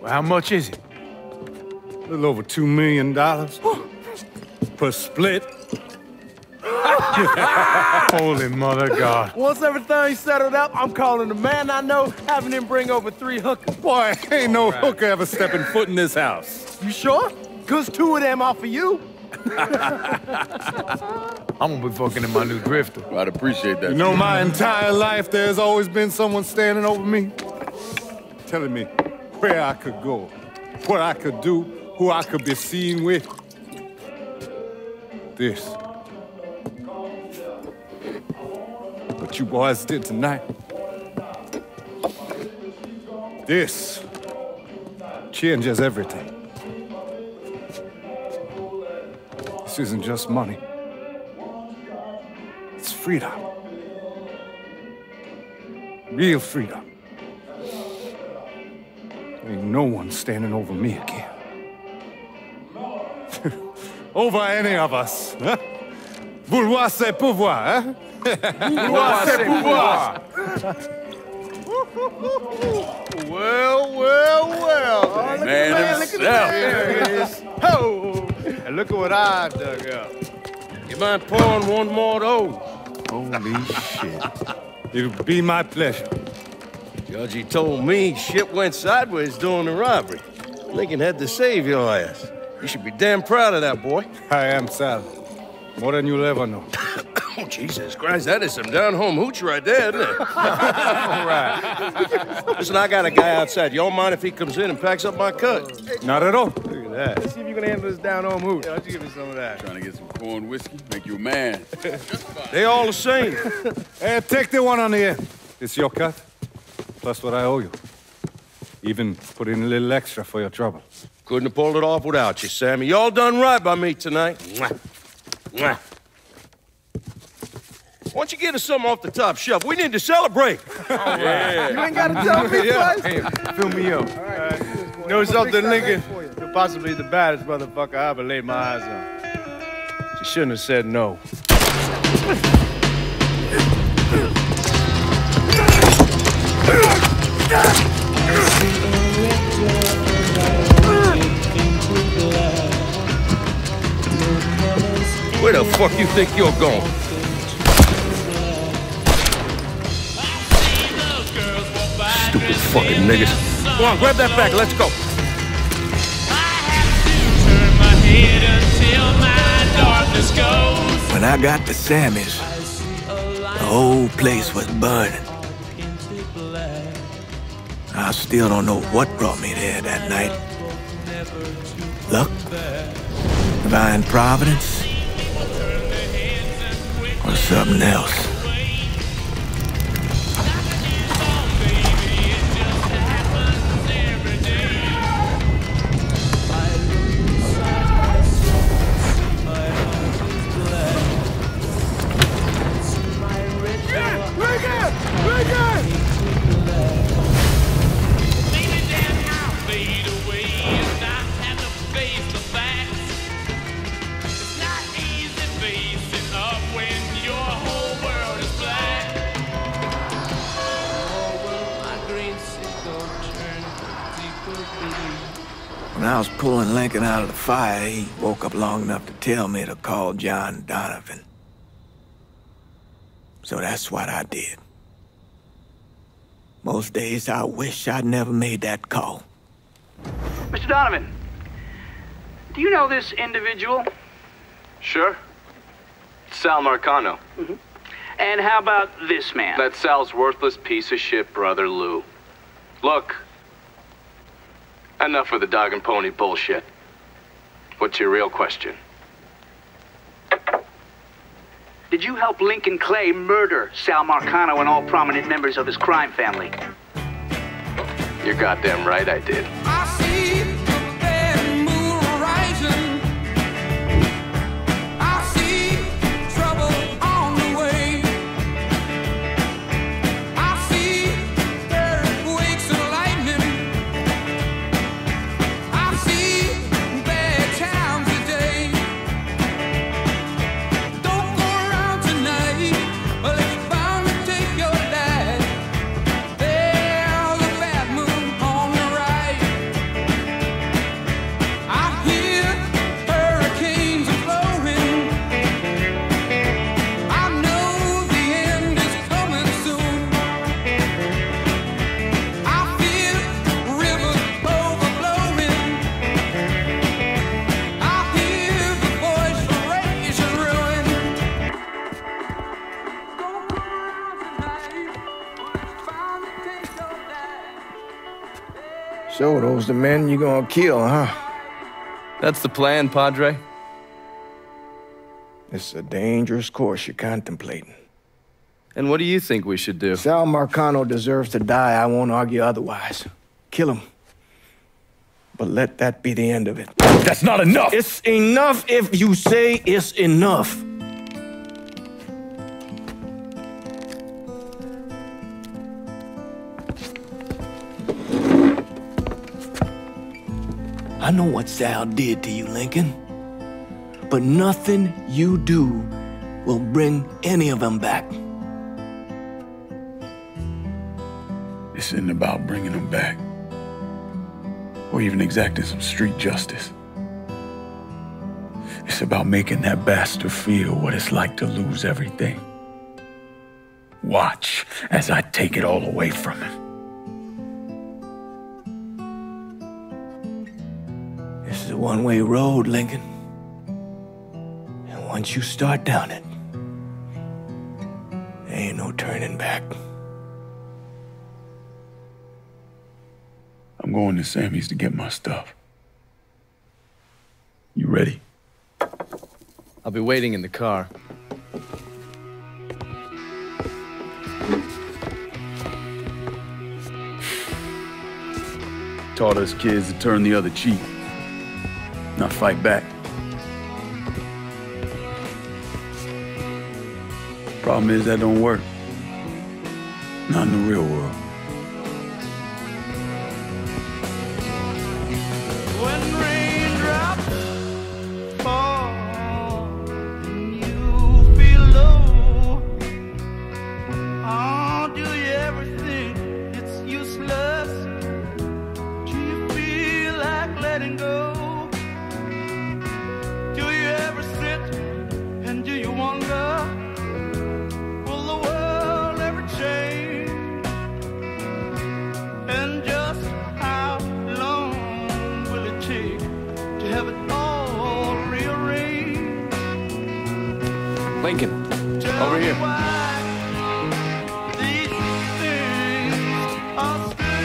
Well, how much is it? A little over two million dollars per split. Holy mother God. Once everything's settled up, I'm calling the man I know, having him bring over three hookers. Boy, ain't no hooker ever stepping foot in this house. You sure? Cause two of them are for you. I'm gonna be fucking in my new drifter. I'd appreciate that. You know, my entire life, there's always been someone standing over me, telling me where I could go, what I could do, who I could be seen with. This. What you boys did tonight. This changes everything. This isn't just money. It's freedom. Real freedom. Ain't no one standing over me again. over any of us. Huh? Vouloir c'est pouvoir, hein? Vouloir c'est pouvoir. well, well, well. Oh, look Man at the himself. Look at the There it is. Oh, and look at what I dug up. You mind pouring one more of those? Holy shit. It'll be my pleasure. Judge, told me shit went sideways during the robbery. Lincoln had to save your ass. You should be damn proud of that boy. I am Sal. More than you'll ever know. Oh, Jesus Christ, that is some down-home hooch right there, isn't it? All right. Listen, I got a guy outside. Y'all mind if he comes in and packs up my cut? Not at all. Look at that. Let's see if you can handle this down home hoot. Yeah, why don't you give me some of that? Trying to get some corn whiskey, make you a man. They all the same. Hey, take the one on the end. It's your cut, plus what I owe you. Even put in a little extra for your trouble. Couldn't have pulled it off without you, Sammy. Y'all done right by me tonight. Mwah. Mwah. Why don't you get us something off the top shelf? We need to celebrate. Oh, you ain't gotta tell me twice. Hey, fill me up. You know something, Lincoln? You're possibly the baddest motherfucker I ever laid my eyes on. You shouldn't have said no. Fuck you think you're going? Stupid fucking niggas. Come on, grab that bag. Let's go. When I got to Sammy's, the whole place was burning. I still don't know what brought me there that night. Luck? Divine providence? Something else? I Lincoln out of the fire, he woke up long enough to tell me to call John Donovan. So that's what I did. Most days I wish I'd never made that call. Mr. Donovan, do you know this individual? Sure. Sal Marcano. Mm -hmm. And how about this man? That's Sal's worthless piece of shit brother Lou. Look. Enough of the dog and pony bullshit. What's your real question? Did you help Lincoln Clay murder Sal Marcano and all prominent members of his crime family? You're goddamn right I did. So those the men you're gonna kill, huh? That's the plan, Padre. It's a dangerous course you're contemplating. And what do you think we should do? Sal Marcano deserves to die. I won't argue otherwise. Kill him. But let that be the end of it. That's not enough! It's enough if you say it's enough. I know what Sal did to you, Lincoln. But nothing you do will bring any of them back. This isn't about bringing them back. Or even exacting some street justice. It's about making that bastard feel what it's like to lose everything. Watch as I take it all away from him. This is a one-way road, Lincoln. And once you start down it, there ain't no turning back. I'm going to Sammy's to get my stuff. You ready? I'll be waiting in the car. Taught us kids to turn the other cheek, not fight back. Problem is, that don't work. Not in the real world. Lincoln, over here. These things are still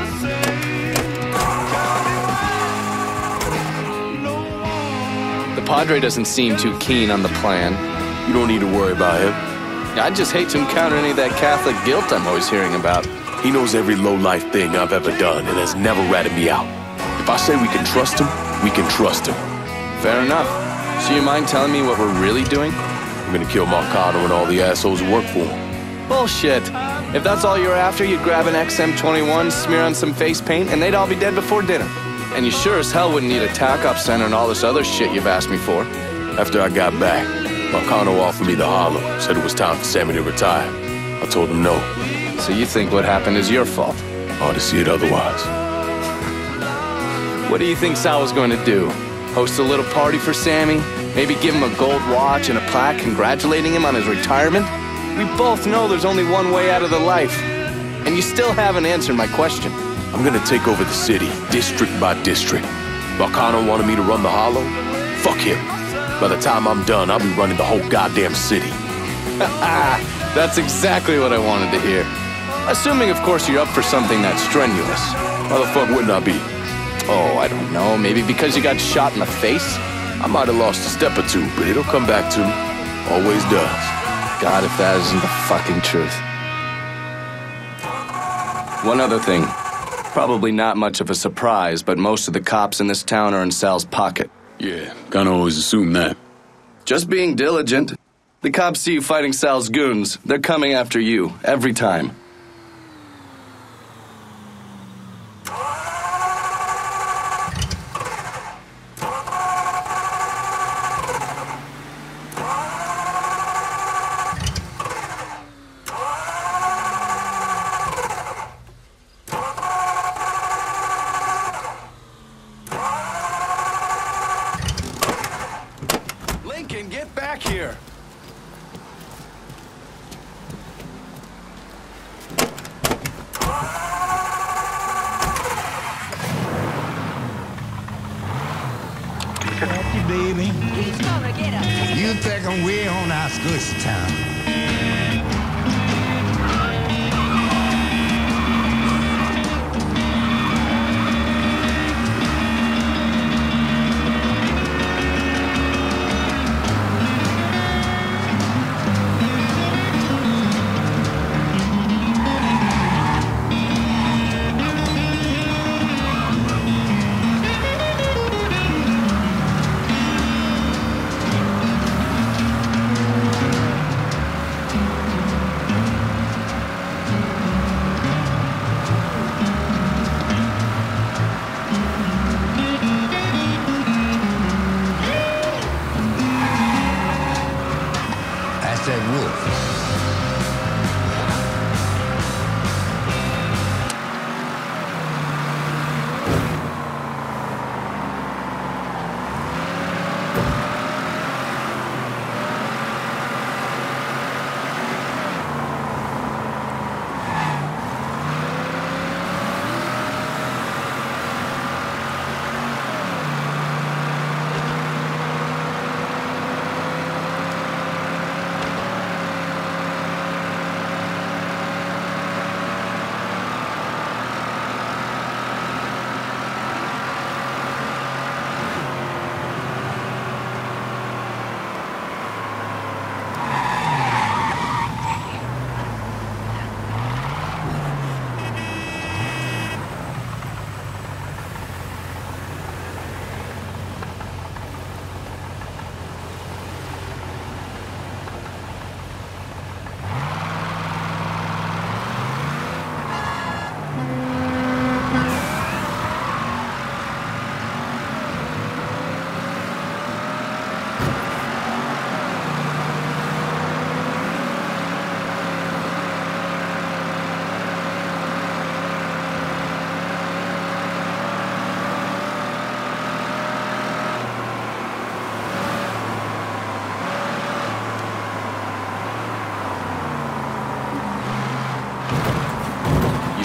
the same. Tell me why no one The Padre doesn't seem too keen on the plan. You don't need to worry about him. I'd just hate to encounter any of that Catholic guilt I'm always hearing about. He knows every low-life thing I've ever done and has never ratted me out. If I say we can trust him, we can trust him. Fair enough. So you mind telling me what we're really doing? I'm gonna kill Marcano and all the assholes who work for him. Bullshit. If that's all you're after, you'd grab an XM21, smear on some face paint, and they'd all be dead before dinner. And you sure as hell wouldn't need a tack-up center and all this other shit you've asked me for. After I got back, Marcano offered me the hollow, said it was time for Sammy to retire. I told him no. So you think what happened is your fault? Hard to see it otherwise. What do you think Sal was going to do? Host a little party for Sammy? Maybe give him a gold watch and a plaque congratulating him on his retirement? We both know there's only one way out of the life. And you still haven't answered my question. I'm gonna take over the city, district by district. Marcano wanted me to run the hollow? Fuck him. By the time I'm done, I'll be running the whole goddamn city. That's exactly what I wanted to hear. Assuming, of course, you're up for something that's strenuous. Why the fuck wouldn't I be? Oh, I don't know. Maybe because you got shot in the face? I might have lost a step or two, but it'll come back to me. Always does. God, if that isn't the fucking truth. One other thing. Probably not much of a surprise, but most of the cops in this town are in Sal's pocket. Yeah, kinda always assume that. Just being diligent. The cops see you fighting Sal's goons. They're coming after you, every time. Lincoln, get back here! Happy baby. He's gonna get us. You think I'm way on outskirts of town.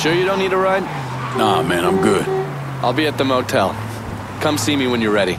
Sure you don't need a ride? Nah, man, I'm good. I'll be at the motel. Come see me when you're ready.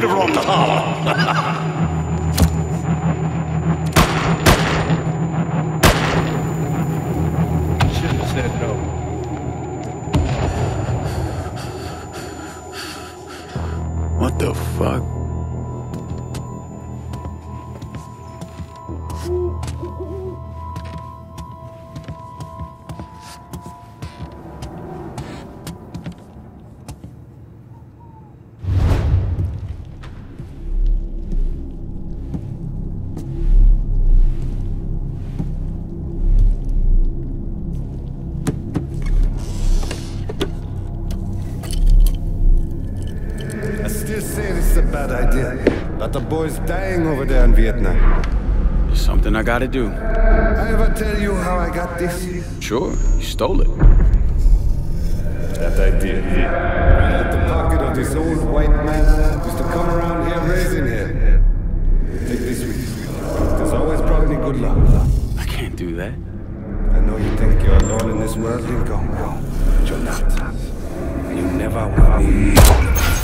to run the holler. Boy's dying over there in Vietnam. There's something I gotta do. I ever tell you how I got this? Sure, you stole it. That I did. Yeah. Right the pocket of this old white man used to come around here raising him. Take this with you. There's always brought me good luck. I can't do that. I know you think you're alone in this world, Lincoln. No, but you're not. You never will be.